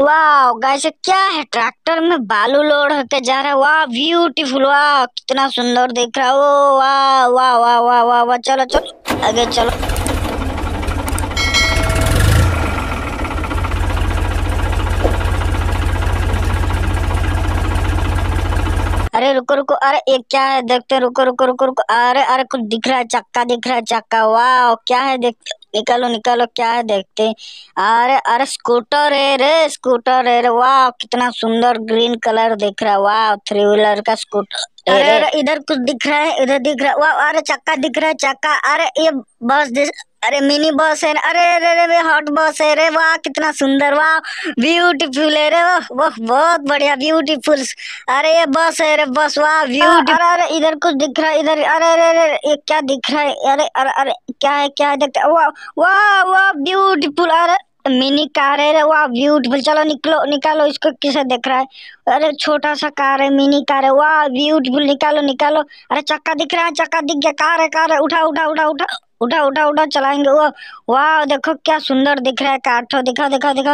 वाह गाइस क्या है? ट्रैक्टर में बालू लोड होके जा रहा है। वाह ब्यूटीफुल वाह, कितना सुंदर दिख रहा है। ओ वाह वाह वाह वाह वाह वाह, चलो चलो, आगे चलो। अरे रुको रुको, अरे ये क्या है? देखते रुको रुको रुको रुको। अरे अरे कुछ दिख रहा है, चक्का दिख रहा है, चक्का। वाह क्या है? देखते निकालो निकालो, क्या है? देखते अरे अरे स्कूटर है रे, स्कूटर है रे। वाह कितना सुंदर ग्रीन कलर दिख रहा है। वाह थ्री व्हीलर का स्कूटर। अरे अरे। इधर कुछ दिख रहा है इधर दिख रहा है। वाह अरे चक्का दिख रहा है चक्का। अरे ये बस अरे मिनी बस है। अरे अरे अरे हॉट बस है रे। वाह कितना सुंदर वाह। ब्यूटीफुल है रे वाह वाह बहुत बढ़िया ब्यूटीफुल अरे ये बस है रे बस वाह ब्यूटीफुल अरे अरे इधर कुछ दिख रहा है इधर अरे अरे अरे ये क्या दिख रहा है? अरे अरे अरे क्या है क्या है देखते वाह वाह वाह ब्यूटीफुल अरे मिनी कार है वाह ब्यूटीफुल चलो निकलो, निकालो, इसको किसे देख रहा है? अरे छोटा सा कार है, मिनी कार है वाह ब्यूटीफुल निकालो निकालो। अरे चक्का दिख रहा है, चक्का दिख गया, कार है कार है, उठा उठा उठा उठा। उठा उठा उठा, चलाएँगे। वो, वाह, देखो क्या सुंदर दिख रहा है, काठो, दिखा दिखा दिखा।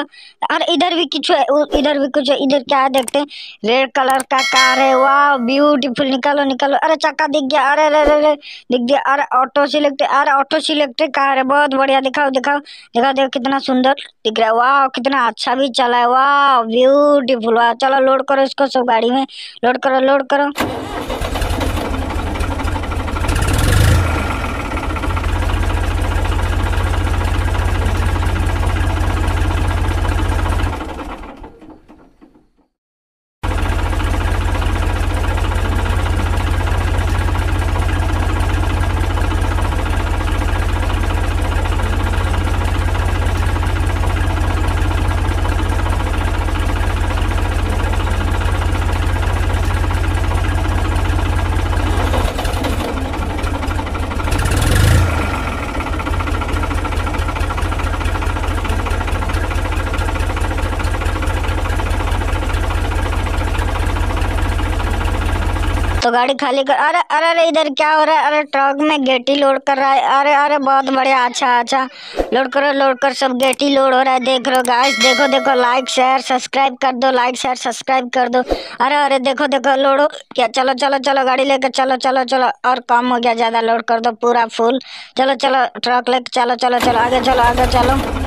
अरे, इधर भी कुछ है इधर भी कुछ है, इधर क्या है, देखते हैं। रेड कलर का कार है, वाह, ब्यूटीफुल, निकालो निकालो। अरे, चक्का दिख गया, अरे अरे अरे दिख गया। अरे, ऑटो सिलेक्ट, अरे, ऑटो सिलेक्टेड कार है, बहुत बढ़िया, दिखाओ दिखाओ। दिखाओ देखो, कितना सुंदर दिख रहा है, वाह, कितना अच्छा भी चला है, वाह, ब्यूटीफुल, वाह, चलो, लोड करो इसको सब गाड़ी में। लोड करो लोड करो। तो गाड़ी खाली कर। अरे अरे अरे, इधर क्या हो रहा है? अरे, ट्रक में गेटी लोड कर रहा है। अरे अरे, बहुत बढ़िया। अच्छा अच्छा। लोड करो, लोड कर, सब गेटी लोड हो रहा है। देख रहे हो गाइस देखो देखो लाइक शेयर सब्सक्राइब कर दो। लाइक शेयर सब्सक्राइब कर दो। अरे अरे, देखो देखो, लोड क्या? चलो चलो चलो, गाड़ी लेकर चलो चलो चलो। और कम हो गया, ज़्यादा लोड कर दो, पूरा फुल चलो चलो ट्रक लेकर चलो चलो चलो, आगे चलो आगे चलो।